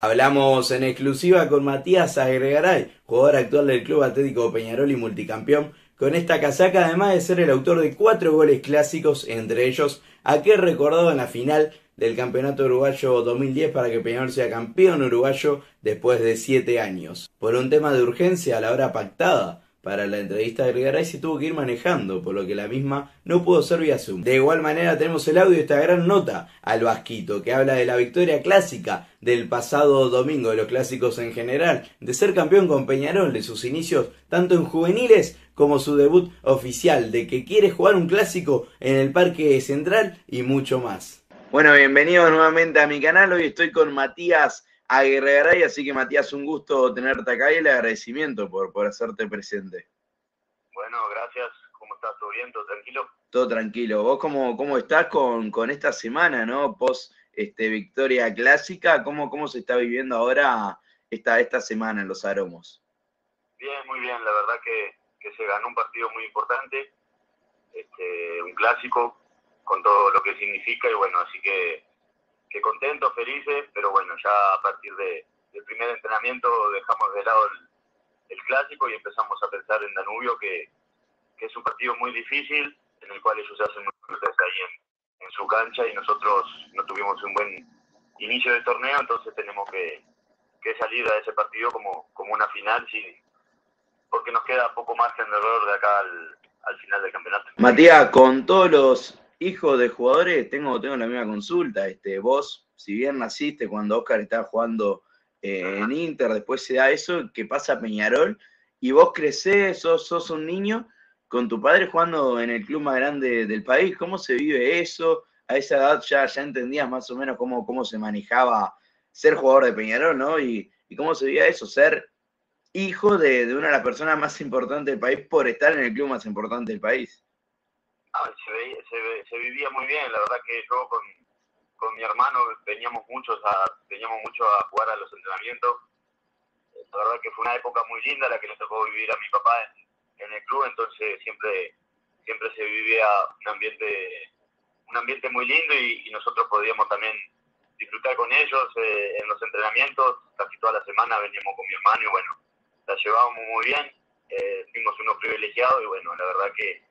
Hablamos en exclusiva con Matías Agregaray, jugador actual del Club Atlético Peñarol y multicampeón, con esta casaca además de ser el autor de cuatro goles clásicos, entre ellos aquel recordado en la final del Campeonato Uruguayo 2010 para que Peñarol sea campeón uruguayo después de siete años. Por un tema de urgencia a la hora pactada, para la entrevista de Rigaray se tuvo que ir manejando, por lo que la misma no pudo ser vía Zoom. De igual manera tenemos el audio de esta gran nota al Vasquito, que habla de la victoria clásica del pasado domingo, de los clásicos en general, de ser campeón con Peñarol, de sus inicios tanto en juveniles como su debut oficial, de que quiere jugar un clásico en el Parque Central y mucho más. Bueno, bienvenidos nuevamente a mi canal, hoy estoy con Matías Aguirre así que Matías, un gusto tenerte acá y el agradecimiento por, por hacerte presente. Bueno, gracias. ¿Cómo estás? ¿Todo bien? ¿Todo tranquilo? Todo tranquilo. ¿Vos cómo, cómo estás con, con esta semana, no? Post este, victoria clásica, ¿cómo, cómo se está viviendo ahora esta, esta semana en los aromos? Bien, muy bien. La verdad que, que se ganó un partido muy importante, este, un clásico, con todo lo que significa y bueno, así que que contentos, felices, pero bueno, ya a partir de, del primer entrenamiento dejamos de lado el, clásico y empezamos a pensar en Danubio, que, es un partido muy difícil, en el cual ellos hacen muy ahí en, su cancha y nosotros no tuvimos un buen inicio de torneo, entonces tenemos que, salir a ese partido como, como una final, sí, porque nos queda poco más en error de acá al final del campeonato. Matías, con todos los hijo de jugadores, tengo, tengo la misma consulta. Este, vos, si bien naciste cuando Oscar estaba jugando eh, en Inter, después se da eso, que pasa a Peñarol, y vos crecés, sos, sos un niño con tu padre jugando en el club más grande del país. ¿Cómo se vive eso? A esa edad ya, ya entendías más o menos cómo, cómo se manejaba ser jugador de Peñarol, ¿no? Y, cómo se vivía eso, ser hijo de, de, una de las personas más importantes del país por estar en el club más importante del país. Ah, se, se, vivía muy bien, la verdad que yo con, con mi hermano veníamos muchos a, veníamos mucho a jugar a los entrenamientos. La verdad que fue una época muy linda la que le tocó vivir a mi papá en, el club, entonces siempre siempre se vivía un ambiente un ambiente muy lindo y, nosotros podíamos también disfrutar con ellos eh, en los entrenamientos. Casi toda la semana veníamos con mi hermano y bueno, la llevábamos muy bien. Eh, fuimos unos privilegiados y bueno, la verdad que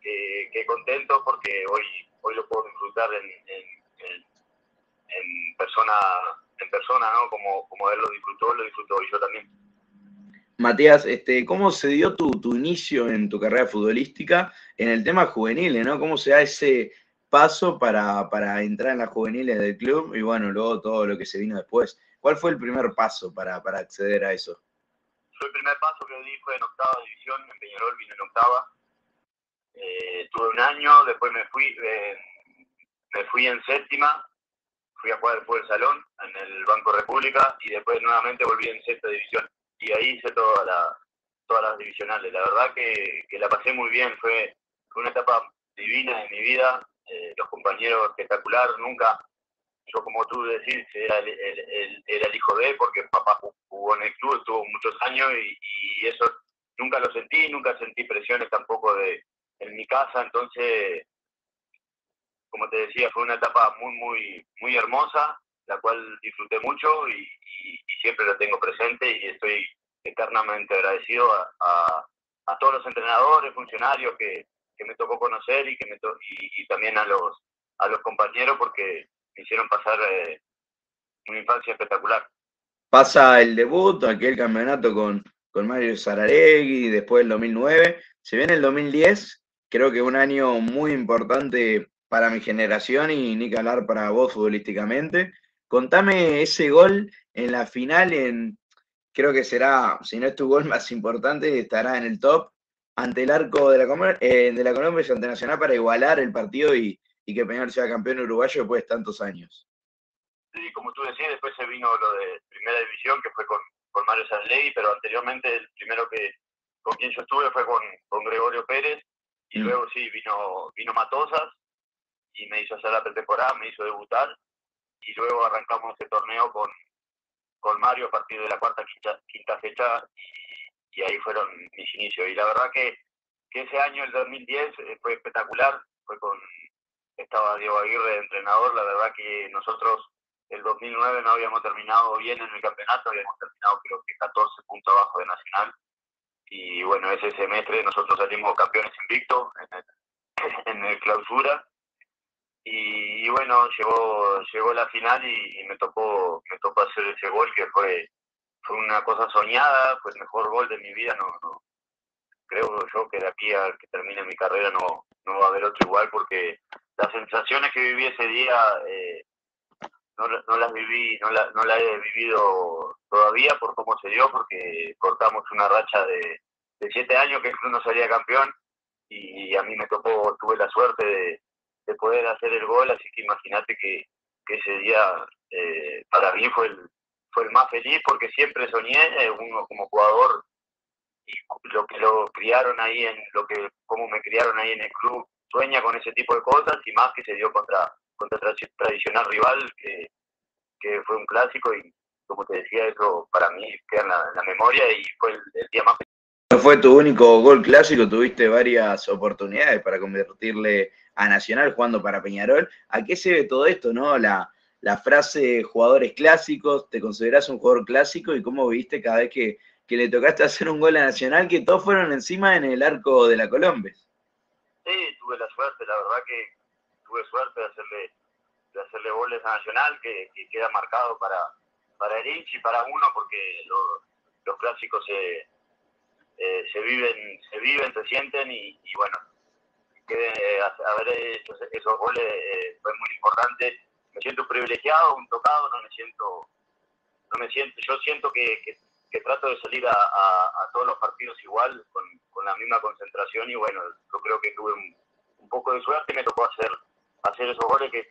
que, contento porque hoy hoy lo puedo disfrutar en, en, persona en persona no como como él lo disfrutó lo disfruto yo también Matías, este, ¿cómo se dio tu, tu inicio en tu carrera futbolística en el tema juvenil, ¿no? ¿Cómo se da ese paso para, para entrar en las juveniles del club y bueno, luego todo lo que se vino después? ¿Cuál fue el primer paso para, para acceder a eso? el primer paso que di fue en octava división, en Peñarol vine en octava, eh, tuve un año, después me fui, eh, me fui en séptima, fui a jugar después del salón en el Banco República y después nuevamente volví en sexta división y ahí hice toda la, todas las divisionales. La verdad que, la pasé muy bien, fue, una etapa divina en mi vida, eh, los compañeros espectacular, nunca, yo como tú decís, era el, era el hijo de él porque papá jugó en el club, estuvo muchos años y eso nunca lo sentí, nunca sentí presiones tampoco de, en mi casa, entonces, como te decía, fue una etapa muy, muy, muy hermosa, la cual disfruté mucho y, siempre la tengo presente y estoy eternamente agradecido a, todos los entrenadores, funcionarios que, me tocó conocer y que me y, también a los a los compañeros porque me hicieron pasar eh, una infancia espectacular. Pasa el debut, aquel campeonato con, con Mario Sararegui, después el 2009, se viene el 2010 creo que un año muy importante para mi generación y ni que para vos futbolísticamente. Contame ese gol en la final, en, creo que será, si no es tu gol más importante, estará en el top ante el arco de la, eh, de la Colombia y ante Nacional para igualar el partido y, que Peñarol sea campeón uruguayo después de tantos años. Sí, como tú decías, después se vino lo de Primera División, que fue con, con Mario Sanley, pero anteriormente el primero que con quien yo estuve fue con, con Gregorio Pérez, y mm. luego sí, vino, vino Matosas y me hizo hacer la pretemporada, me hizo debutar. Y luego arrancamos el torneo con, con Mario a partir de la cuarta, quinta, quinta fecha. Y, ahí fueron mis inicios. Y la verdad que, que ese año, el 2010, eh, fue espectacular. Fue con, estaba Diego Aguirre de entrenador. La verdad que nosotros el 2009 no habíamos terminado bien en el campeonato, habíamos terminado creo que 14 puntos abajo de Nacional. Y bueno, ese semestre nosotros salimos campeones invictos en el, clausura. Y, bueno, llegó, llegó la final y, me tocó me tocó hacer ese gol que fue, fue una cosa soñada, fue el mejor gol de mi vida. No, no, creo yo que de aquí a que termine mi carrera no, no va a haber otro igual porque las sensaciones que viví ese día eh, no, no, las viví, no, la, no las he vivido todavía por cómo se dio, porque cortamos una racha de, de siete años que el club no salía campeón y a mí me tocó, tuve la suerte de, de poder hacer el gol, así que imagínate que, que, ese día eh, para mí fue el, fue el más feliz porque siempre soñé, eh, uno como jugador y lo que lo criaron ahí en lo que como me criaron ahí en el club sueña con ese tipo de cosas y más que se dio contra contra tradicional rival que, que fue un clásico y como te decía eso para mí queda en la, memoria y fue el, día más no fue tu único gol clásico, tuviste varias oportunidades para convertirle a Nacional jugando para Peñarol. ¿A qué se ve todo esto, no? La, la frase jugadores clásicos, ¿te consideras un jugador clásico? ¿Y cómo viste cada vez que, que le tocaste hacer un gol a Nacional que todos fueron encima en el arco de la Colombes? Sí, tuve la suerte, la verdad que tuve suerte de hacerle, de hacerle goles a Nacional, que, queda marcado para, para el y para uno, porque los, clásicos se, eh, se viven, se viven, se sienten y, bueno, que haber hecho esos goles eh, fue muy importante. Me siento privilegiado, un tocado, no me siento, no me siento, yo siento que, que, trato de salir a, a, todos los partidos igual, con, con, la misma concentración y bueno, yo creo que tuve un, un poco de suerte y me tocó hacer hacer esos goles que,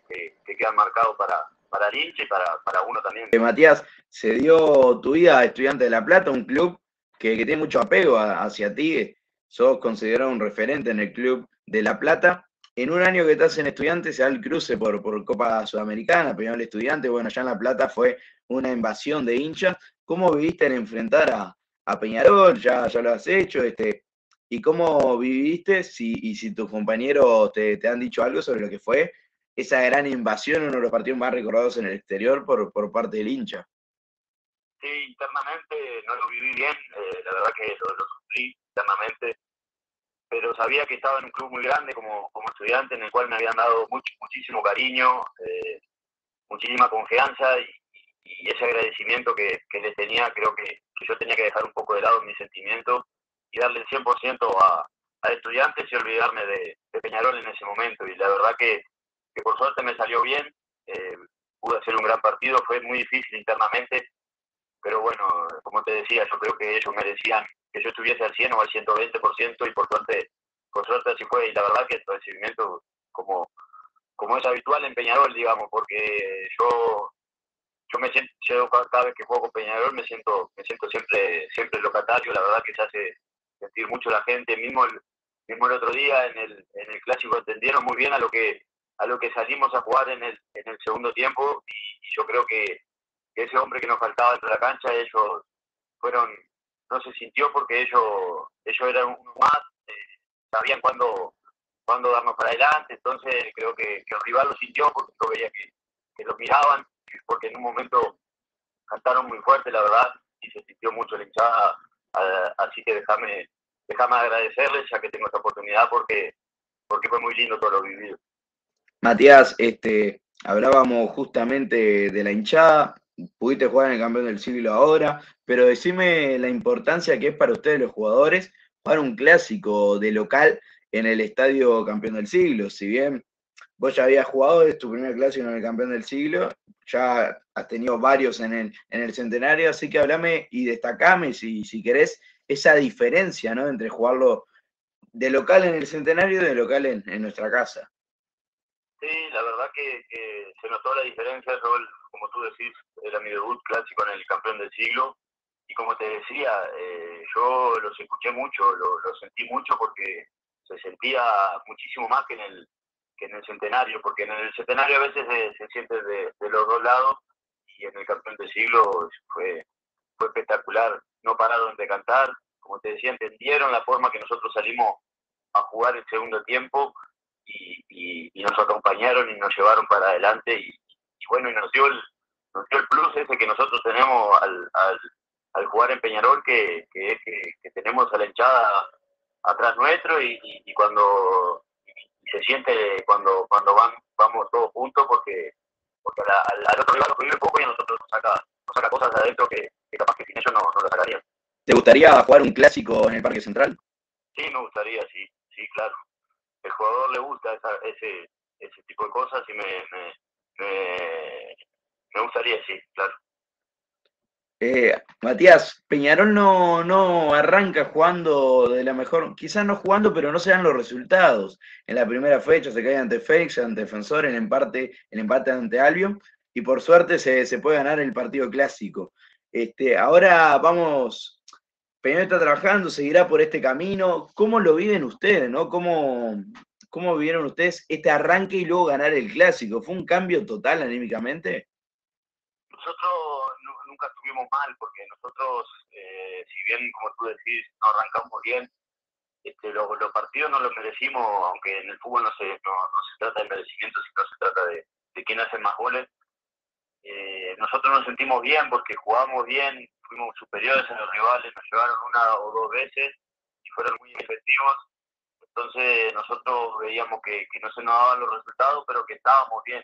que, quedan marcados para, para el y para, para uno también. Eh, Matías, se dio tu vida a Estudiante de La Plata, un club que, tiene mucho apego hacia ti, sos considerado un referente en el club de La Plata. En un año que estás en Estudiante se da el cruce por, por Copa Sudamericana, el Estudiante, bueno, allá en La Plata fue una invasión de hinchas. ¿Cómo viviste en enfrentar a, a Peñarol? Ya, ya lo has hecho, este, ¿Y cómo viviste si, y si tus compañeros te, te, han dicho algo sobre lo que fue esa gran invasión, uno de los partidos más recordados en el exterior por, por parte del hincha? Sí, internamente no lo viví bien, eh, la verdad que lo, sufrí internamente, pero sabía que estaba en un club muy grande como, como estudiante en el cual me habían dado mucho, muchísimo cariño, eh, muchísima confianza y, y, ese agradecimiento que, que les tenía, creo que, que yo tenía que dejar un poco de lado mis sentimientos y darle el 100% a, a estudiantes y olvidarme de, Peñarol en ese momento. Y la verdad que, por suerte me salió bien, eh, pude hacer un gran partido, fue muy difícil internamente, pero bueno, como te decía, yo creo que ellos merecían que yo estuviese al 100 o al 120% y por suerte, por suerte así fue. Y la verdad que el recibimiento, como, como es habitual en Peñarol, digamos, porque yo yo me siento, cada vez que juego con Peñarol me siento, me siento siempre, siempre locatario, la verdad que se hace, mucho la gente, mismo el, mismo el otro día en el, en el clásico entendieron muy bien a lo que a lo que salimos a jugar en el, en el segundo tiempo. Y, yo creo que, ese hombre que nos faltaba dentro de la cancha, ellos fueron, no se sintió porque ellos, ellos eran uno más, eh, sabían cuándo, cuándo darnos para adelante, entonces creo que, el rival lo sintió porque yo veía que, que lo miraban, porque en un momento cantaron muy fuerte, la verdad, y se sintió mucho la hinchada. Así que déjame, déjame agradecerles ya que tengo esta oportunidad porque, porque fue muy lindo todo lo vivido. Matías, este, hablábamos justamente de la hinchada, pudiste jugar en el campeón del siglo ahora, pero decime la importancia que es para ustedes los jugadores jugar un clásico de local en el estadio campeón del siglo. Si bien vos ya habías jugado, es tu primer clásico en el campeón del siglo, ya has tenido varios en el, en el centenario, así que hablame y destacame, si, si querés, esa diferencia ¿no? entre jugarlo de local en el centenario y de local en, nuestra casa. Sí, la verdad que, se notó la diferencia, como tú decís, era mi debut clásico en el campeón del siglo, y como te decía, eh, yo los escuché mucho, lo, lo sentí mucho porque se sentía muchísimo más que en el, que en el centenario, porque en el centenario a veces se, siente de, los dos lados y en el campeón del siglo fue, fue espectacular. No pararon de cantar, como te decía, entendieron la forma que nosotros salimos a jugar el segundo tiempo y, nos acompañaron y nos llevaron para adelante y, bueno, y nos dio el, nos dio el plus ese que nosotros tenemos al, al, al jugar en Peñarol, que, que que, tenemos a la hinchada atrás nuestro y, cuando se siente cuando cuando van vamos todos juntos porque porque al, al otro rival lo vive poco y a nosotros nos saca, nos saca cosas de adentro que, capaz que sin ellos no, no lo sacarían. ¿Te gustaría jugar un clásico en el Parque Central? Sí, me gustaría, sí, sí, claro. El jugador le gusta ese, ese tipo de cosas y me, me, me, me gustaría, sí, claro. Eh, Matías, Peñarol no, no arranca jugando de la mejor, quizás no jugando, pero no se dan los resultados. En la primera fecha se cae ante Félix, ante Defensor, en empate, el empate ante Albion, y por suerte se, se, puede ganar el partido clásico. Este, ahora vamos, Peñarol está trabajando, seguirá por este camino. ¿Cómo lo viven ustedes, no? ¿Cómo, ¿Cómo vivieron ustedes este arranque y luego ganar el clásico? ¿Fue un cambio total anímicamente? Nosotros nunca estuvimos mal, porque nosotros, eh, si bien, como tú decís, no arrancamos bien, este, los, partidos no los merecimos, aunque en el fútbol no se, no, se trata de merecimiento, sino se trata de, de quién hace más goles. Eh, nosotros nos sentimos bien porque jugamos bien, fuimos superiores a los rivales, nos llevaron una o dos veces y fueron muy efectivos. Entonces nosotros veíamos que, no se nos daban los resultados, pero que estábamos bien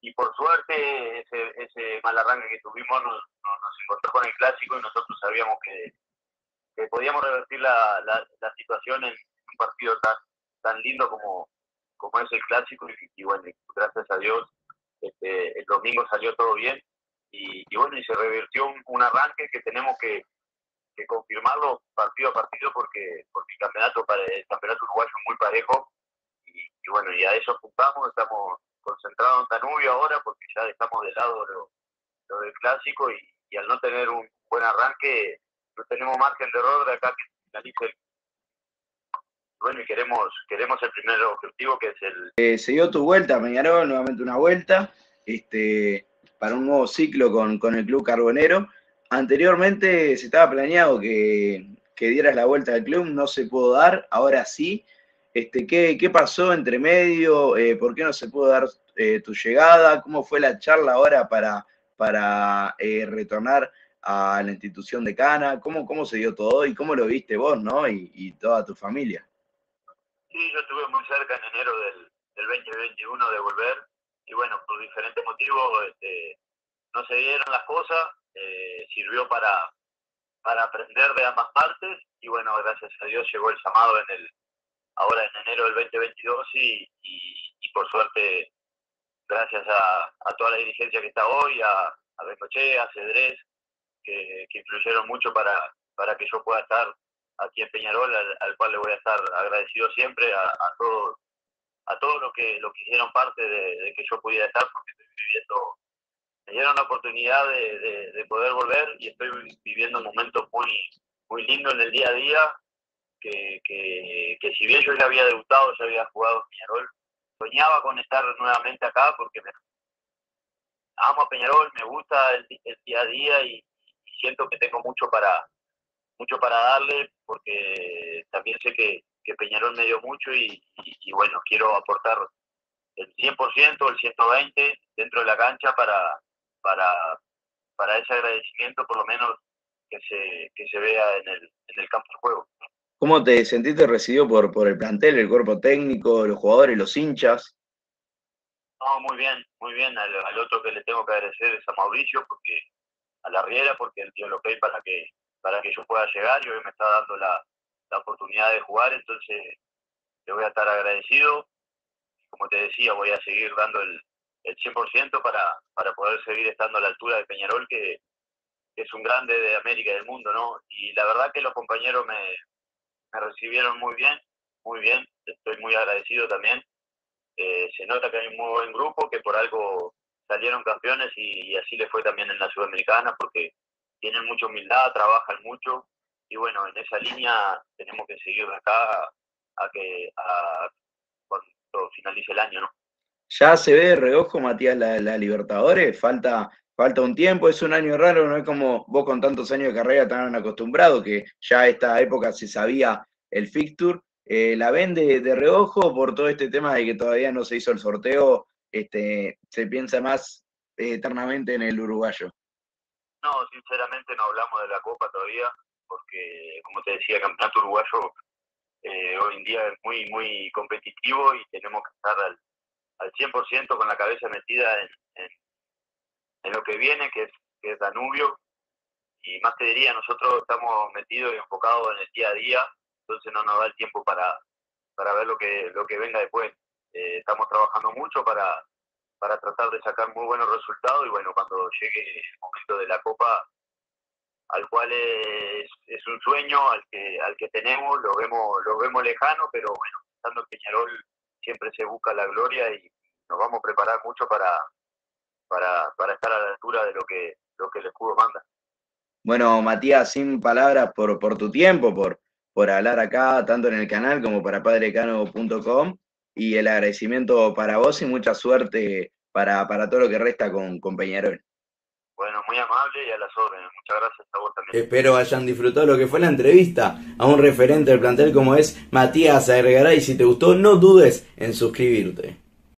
y por suerte ese, ese mal arranque que tuvimos nos, encontró con el clásico y nosotros sabíamos que, podíamos revertir la, la, situación en un partido tan tan lindo como, como es el clásico y, bueno, gracias a Dios este, el domingo salió todo bien y, bueno, y se revirtió un, arranque que tenemos que, confirmarlo partido a partido porque, porque el campeonato el campeonato uruguayo es muy parejo y, y bueno, y a eso apuntamos, estamos concentrado en Danubio ahora porque ya dejamos de lado lo, del clásico y, al no tener un buen arranque no tenemos margen de error de acá que finalice el bueno, y queremos, queremos el primer objetivo que es el... Eh, se dio tu vuelta, Peñarol, nuevamente una vuelta, este, para un nuevo ciclo con, con el Club Carbonero. Anteriormente se estaba planeado que, que dieras la vuelta al club, no se pudo dar, ahora sí. Este, ¿qué, ¿Qué pasó entre medio? Eh, ¿Por qué no se pudo dar eh, tu llegada? ¿Cómo fue la charla ahora para, para eh, retornar a la institución de Cana? ¿Cómo, ¿Cómo se dio todo y cómo lo viste vos ¿no? y, y toda tu familia? Sí, yo estuve muy cerca en enero del, del 2021 de volver y bueno, por diferentes motivos este, no se dieron las cosas, sirvió para, para aprender de ambas partes y bueno, gracias a Dios llegó el llamado en el, ahora en enero del 2022 y, y, por suerte, gracias a, toda la dirigencia que está hoy, a, a a Cedrés, que, influyeron mucho para, para que yo pueda estar aquí en Peñarol, al, cual le voy a estar agradecido siempre, a, todos a todos los que, lo que hicieron parte de, que yo pudiera estar, porque estoy viviendo, me dieron la oportunidad de, de, poder volver y estoy viviendo un momento muy, muy lindo en el día a día, que, que, si bien yo ya había debutado, ya había jugado en Peñarol, soñaba con estar nuevamente acá porque me, amo a Peñarol, me gusta el, día a día y, siento que tengo mucho para mucho para darle porque también sé que, que Peñarol me dio mucho y, bueno, quiero aportar el 100% o el 120% dentro de la cancha para, para, para ese agradecimiento por lo menos que se, que se vea en el, en el campo de juego. ¿Cómo te sentiste recibido por, por el plantel, el cuerpo técnico, los jugadores, los hinchas? No, muy bien, muy bien. Al, otro que le tengo que agradecer es a Mauricio, porque a la Riera, porque él dio lo que hay para que, para que yo pueda llegar y hoy me está dando la, la oportunidad de jugar, entonces le voy a estar agradecido. Como te decía, voy a seguir dando el, el 100% para, para poder seguir estando a la altura de Peñarol, que, es un grande de América y del mundo, ¿no? Y la verdad que los compañeros me, me recibieron muy bien, muy bien, estoy muy agradecido también. Eh, se nota que hay un muy buen grupo, que por algo salieron campeones y, así le fue también en la Sudamericana, porque tienen mucha humildad, trabajan mucho y bueno, en esa línea tenemos que seguir de acá a, que a, cuando finalice el año, ¿no? Ya se ve de reojo, Matías, la, Libertadores, falta falta un tiempo, es un año raro, no es como vos con tantos años de carrera tan acostumbrado, que ya esta época se sabía el fixture. Eh, ¿La ven de, reojo por todo este tema de que todavía no se hizo el sorteo? Este, ¿Se piensa más eternamente en el uruguayo? No, sinceramente no hablamos de la Copa todavía, porque como te decía, el campeonato uruguayo eh, hoy en día es muy, muy competitivo y tenemos que estar al, al 100% con la cabeza metida en, en, lo que viene, que es, Danubio. Y más te diría, nosotros estamos metidos y enfocados en el día a día, entonces no nos da el tiempo para, para ver lo que, lo que venga después. Eh, estamos trabajando mucho para, para tratar de sacar muy buenos resultados y bueno, cuando llegue el momento de la Copa, al cual es, es un sueño al que al que tenemos, lo vemos lo vemos lejano, pero bueno, estando en Peñarol siempre se busca la gloria y nos vamos a preparar mucho para, para, para estar a la altura de lo que, lo que el escudo manda. Bueno, Matías, sin palabras por, por tu tiempo, por, por hablar acá, tanto en el canal como para padrecano.com, y el agradecimiento para vos y mucha suerte para, para todo lo que resta con, con Peñarol. Bueno, muy amable y a las órdenes. Muchas gracias a vos también. Espero hayan disfrutado lo que fue la entrevista a un referente del plantel como es Matías Agregará y si te gustó no dudes en suscribirte.